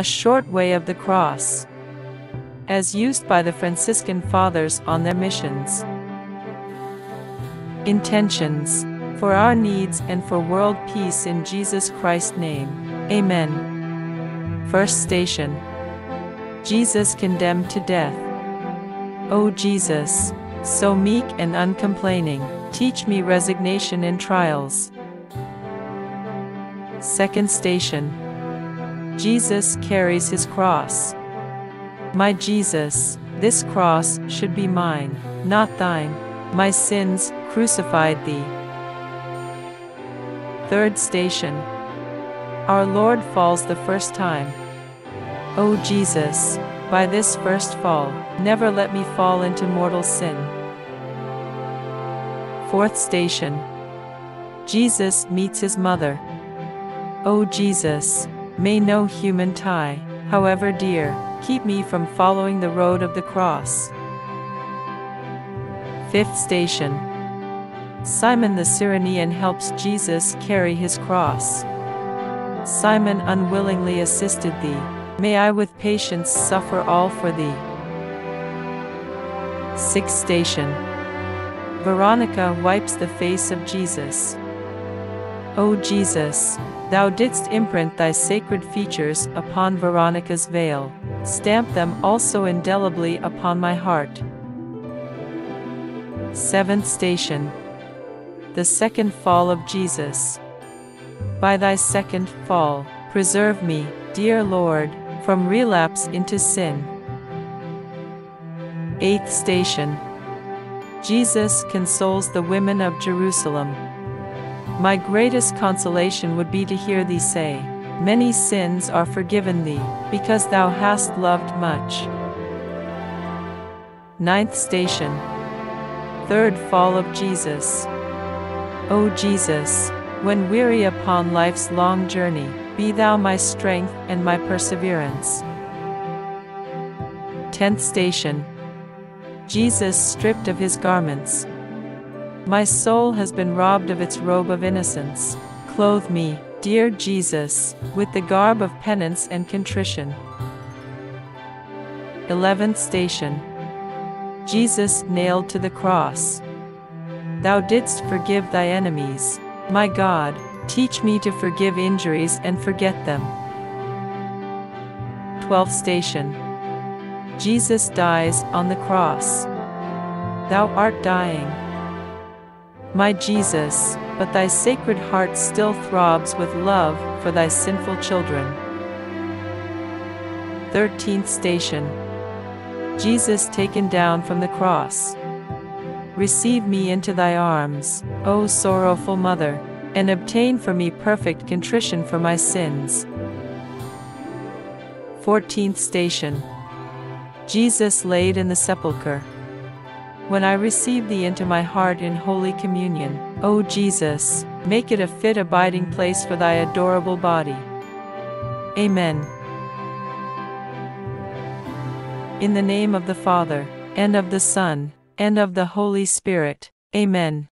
A short way of the cross. As used by the Franciscan Fathers on their missions. Intentions. For our needs and for world peace in Jesus Christ's name. Amen. First station. Jesus condemned to death. O Jesus, so meek and uncomplaining, teach me resignation in trials. Second station. Jesus carries his cross. My Jesus, this cross should be mine, not thine. My sins crucified thee. Third station. Our Lord falls the first time. O Jesus, by this first fall, never let me fall into mortal sin. Fourth station. Jesus meets his mother. O Jesus, may no human tie, however dear, keep me from following the road of the cross. Fifth station. Simon the Cyrenian helps Jesus carry his cross. Simon unwillingly assisted thee. May I with patience suffer all for thee. Sixth station. Veronica wipes the face of Jesus. O Jesus, thou didst imprint thy sacred features upon Veronica's veil, stamp them also indelibly upon my heart. Seventh station. The second fall of Jesus. By thy second fall, preserve me, dear Lord, from relapse into sin. Eighth station. Jesus consoles the women of Jerusalem. My greatest consolation would be to hear thee say, Many sins are forgiven thee, because thou hast loved much. Ninth station. Third fall of Jesus. O Jesus, when weary upon life's long journey, be thou my strength and my perseverance. Tenth station. Jesus stripped of his garments. My soul has been robbed of its robe of innocence. Clothe me, dear Jesus, with the garb of penance and contrition. Eleventh station. Jesus nailed to the cross. Thou didst forgive thy enemies. My God, teach me to forgive injuries and forget them. Twelfth station. Jesus dies on the cross. Thou art dying. My Jesus, but thy sacred heart still throbs with love for thy sinful children. Thirteenth station. Jesus taken down from the cross. Receive me into thy arms, O sorrowful mother, and obtain for me perfect contrition for my sins. Fourteenth station. Jesus laid in the sepulchre. When I receive thee into my heart in Holy Communion, O Jesus, make it a fit abiding place for thy adorable body. Amen. In the name of the Father, and of the Son, and of the Holy Spirit. Amen.